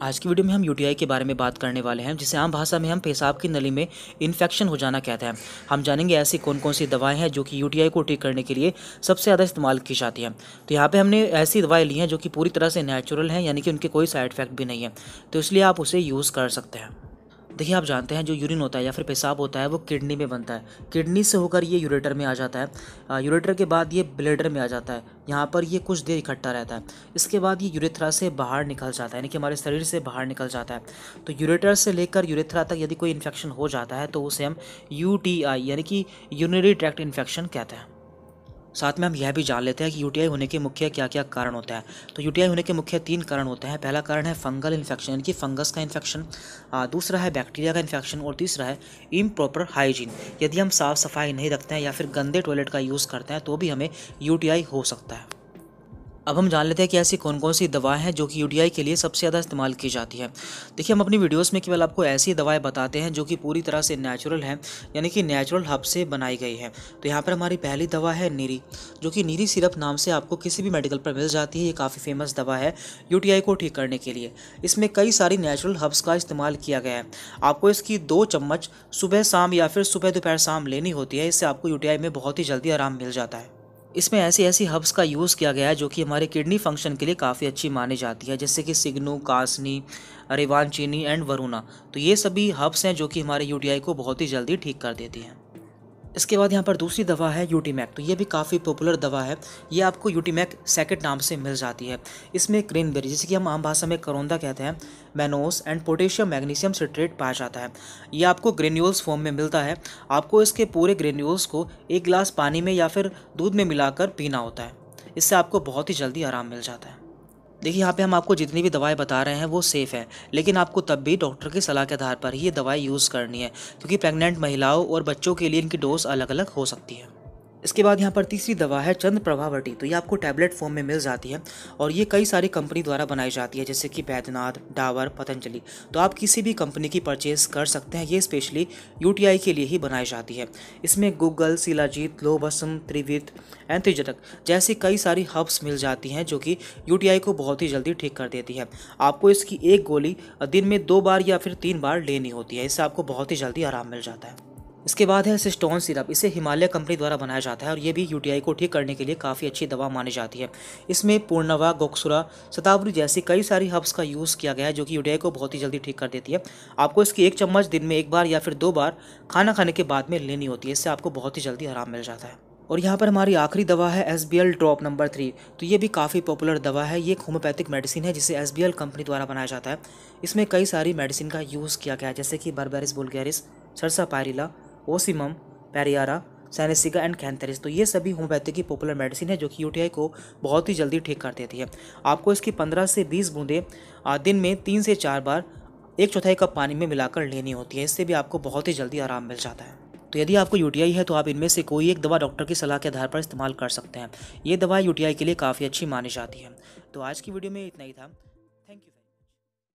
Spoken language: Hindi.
आज की वीडियो में हम यूटीआई के बारे में बात करने वाले हैं, जिसे आम भाषा में हम पेशाब की नली में इन्फेक्शन हो जाना कहते हैं। हम जानेंगे ऐसी कौन कौन सी दवाएँ हैं जो कि यूटीआई को ठीक करने के लिए सबसे ज़्यादा इस्तेमाल की जाती हैं। तो यहाँ पे हमने ऐसी दवाएँ ली हैं जो कि पूरी तरह से नेचुरल हैं, यानी कि उनके कोई साइड इफ़ेक्ट भी नहीं है। तो इसलिए आप उसे यूज़ कर सकते हैं। देखिए, आप जानते हैं जो यूरिन होता है या फिर पेशाब होता है, वो किडनी में बनता है। किडनी से होकर ये यूरेटर में आ जाता है। यूरेटर के बाद ये ब्लेडर में आ जाता है। यहाँ पर ये कुछ देर इकट्ठा रहता है। इसके बाद ये यूरेथ्रा से बाहर निकल जाता है, यानी कि हमारे शरीर से बाहर निकल जाता है। तो यूरेटर से लेकर यूरेथ्रा तक यदि कोई इन्फेक्शन हो जाता है तो उसे हम यूटीआई यानी कि यूनरी ट्रैक्ट इन्फेक्शन कहते हैं। साथ में हम यह भी जान लेते हैं कि यूटीआई होने के मुख्य क्या क्या कारण होते हैं। तो यूटीआई होने के मुख्य तीन कारण होते हैं। पहला कारण है फंगल इन्फेक्शन यानी कि फंगस का इन्फेक्शन दूसरा है बैक्टीरिया का इन्फेक्शन और तीसरा है इम प्रॉपर हाइजीन यदि हम साफ़ सफ़ाई नहीं रखते हैं या फिर गंदे टॉयलेट का यूज़ करते हैं तो भी हमें यूटीआई हो सकता है। अब हम जान लेते हैं कि ऐसी कौन कौन सी दवाएँ हैं जो कि यूटीआई के लिए सबसे ज़्यादा इस्तेमाल की जाती है। देखिए, हम अपनी वीडियोस में केवल आपको ऐसी दवाएँ बताते हैं जो कि पूरी तरह से नेचुरल हैं, यानी कि नेचुरल हब से बनाई गई है। तो यहाँ पर हमारी पहली दवा है नीरी, जो कि नीरी सिरप नाम से आपको किसी भी मेडिकल पर मिल जाती है। ये काफ़ी फ़ेमस दवा है यूटीआई को ठीक करने के लिए। इसमें कई सारी नेचुरल हब्स का इस्तेमाल किया गया है। आपको इसकी दो चम्मच सुबह शाम या फिर सुबह दोपहर शाम लेनी होती है। इससे आपको यूटीआई में बहुत ही जल्दी आराम मिल जाता है। इसमें ऐसे ऐसी हब्स का यूज़ किया गया है जो कि हमारे किडनी फ़ंक्शन के लिए काफ़ी अच्छी मानी जाती है, जैसे कि सिग्नू, कासनी रिवान चीनी एंड वरुणा। तो ये सभी हब्स हैं जो कि हमारे यूटीआई को बहुत ही जल्दी ठीक कर देती हैं। इसके बाद यहाँ पर दूसरी दवा है यूटीमैक तो ये भी काफ़ी पॉपुलर दवा है। ये आपको यूटीमैक सेकेंड नाम से मिल जाती है। इसमें क्रेनबेरी जैसे कि हम आम भाषा में करौंदा कहते हैं मैनोस एंड पोटेशियम मैग्नीशियम सिट्रेट पाया जाता है। ये आपको ग्रेन्यूल्स फॉर्म में मिलता है। आपको इसके पूरे ग्रेन्यूल्स को एक गिलास पानी में या फिर दूध में मिलाकर पीना होता है। इससे आपको बहुत ही जल्दी आराम मिल जाता है। देखिए, यहाँ पे हम आपको जितनी भी दवाएँ बता रहे हैं, वो सेफ़ है। लेकिन आपको तब भी डॉक्टर की सलाह के आधार पर ही ये दवाई यूज़ करनी है, क्योंकि प्रेग्नेंट महिलाओं और बच्चों के लिए इनकी डोज अलग अलग हो सकती है। इसके बाद यहाँ पर तीसरी दवा है चंद प्रभावटी तो ये आपको टैबलेट फॉर्म में मिल जाती है और ये कई सारी कंपनी द्वारा बनाई जाती है, जैसे कि बैद्यनाथ, डावर, पतंजलि। तो आप किसी भी कंपनी की परचेज कर सकते हैं, ये स्पेशली यूटीआई के लिए ही बनाई जाती है। इसमें गूगल शिलाजीत लोबसम त्रिवित एंड त्रिजटक जैसी कई सारी हब्स मिल जाती हैं, जो कि यूटीआई को बहुत ही जल्दी ठीक कर देती है। आपको इसकी एक गोली दिन में दो बार या फिर तीन बार लेनी होती है, इससे आपको बहुत ही जल्दी आराम मिल जाता है। इसके बाद है सिस्टोन सिरप। इसे हिमालय कंपनी द्वारा बनाया जाता है और ये भी यूटीआई को ठीक करने के लिए काफ़ी अच्छी दवा मानी जाती है। इसमें पूर्णवा, गोक्सुरा शतावरी जैसी कई सारी हब्स का यूज़ किया गया है जो कि यूटीआई को बहुत ही जल्दी ठीक कर देती है। आपको इसकी एक चम्मच दिन में एक बार या फिर दो बार खाना खाने के बाद में लेनी होती है। इससे आपको बहुत ही जल्दी आराम मिल जाता है। और यहाँ पर हमारी आखिरी दवा है S B L drop number three. तो ये भी काफ़ी पॉपुलर दवा है। ये एक होम्योपैथिक मेडिसिन है जिसे एस बी एल कंपनी द्वारा बनाया जाता है। इसमें कई सारी मेडिसिन का यूज़ किया गया है, जैसे कि berberis, vulgaris sarsaparilla ocimum, pareira सैनेसिका and cantharis. तो ये सभी होम्योपैथी की पॉपुलर मेडिसिन है जो कि यूटीआई को बहुत ही जल्दी ठीक कर देती है। आपको इसकी 15 से 20 बूंदें दिन में तीन से चार बार एक चौथाई कप पानी में मिलाकर लेनी होती है। इससे भी आपको बहुत ही जल्दी आराम मिल जाता है। तो यदि आपको यूटीआई है तो आप इनमें से कोई एक दवा डॉक्टर की सलाह के आधार पर इस्तेमाल कर सकते हैं। ये दवा यूटीआई के लिए काफ़ी अच्छी मानी जाती है। तो आज की वीडियो में इतना ही था।